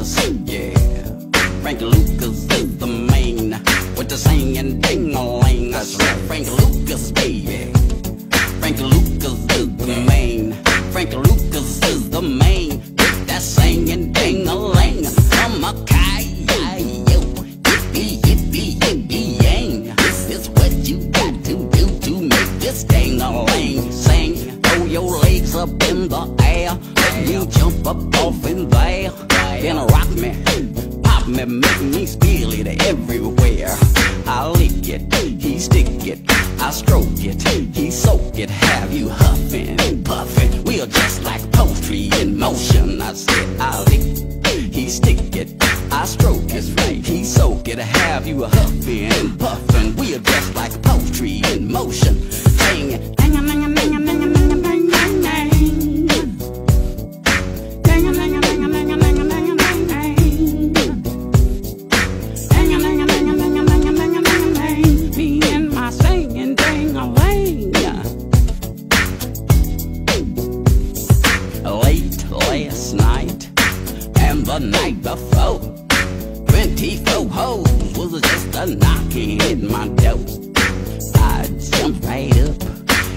Lucas, yeah. Frank Lucas is the main with the singing ding a ling. That's right, Frank Lucas, baby. Frank Lucas is the main. Frank Lucas is the main with that singing ding a ling. I'm a Caillou. Yippee, yippee, yippee, yang. This is what you got to do to make this ding a ling sing. Throw your legs up in the air. You jump up off in there. Then rock me, pop me, make me spill it everywhere. I lick it, he stick it, I stroke it, he soak it. Have you huffing puffing? We are just like poetry in motion. I said I lick, he stick it, I stroke it, right? He soak it. Have you huffing puffing? We are just like poetry in motion. Sing it. Me was just a knocking at my door. I jumped right up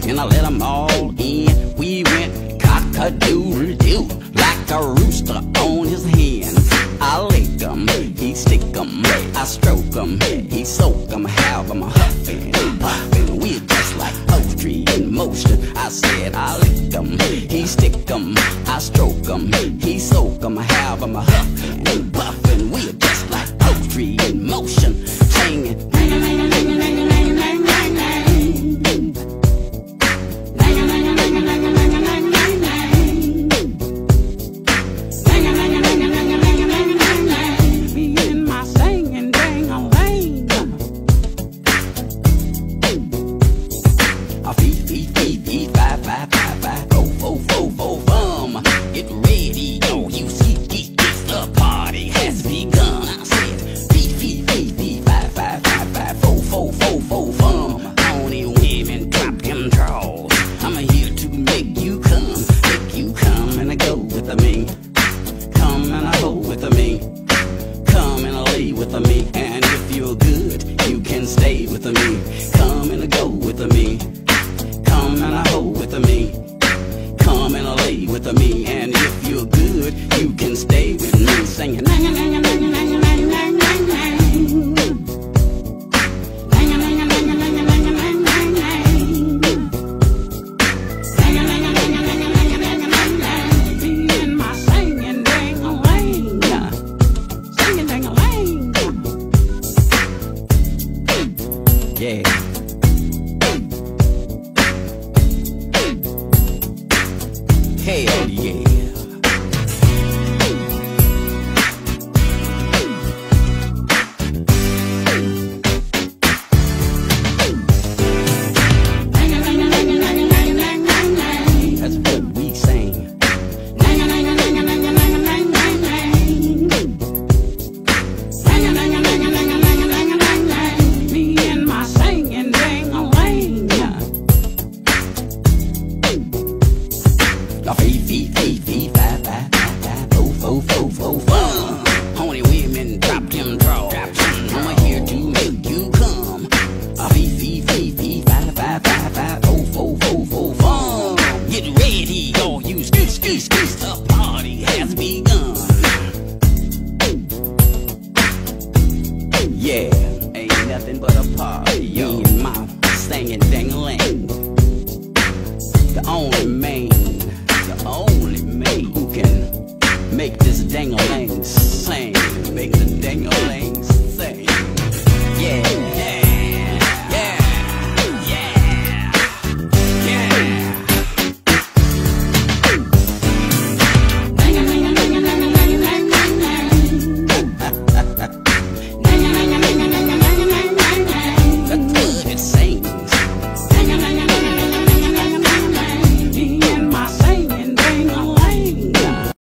and I let them all in. We went cock-a-doodle-doo like a rooster on his hands. I lick 'em, he stick 'em, I stroke 'em, he soak 'em, have 'em huffing puffing. We're just like poetry in motion. I said I lick 'em, he stick 'em, I stroke 'em, he soak 'em, have 'em huffing puffing. We're just like poetry in motion, Yeah. Hell oh, yeah. La fee fee fee fee fi fi fi fi fo fo fo fo ling a.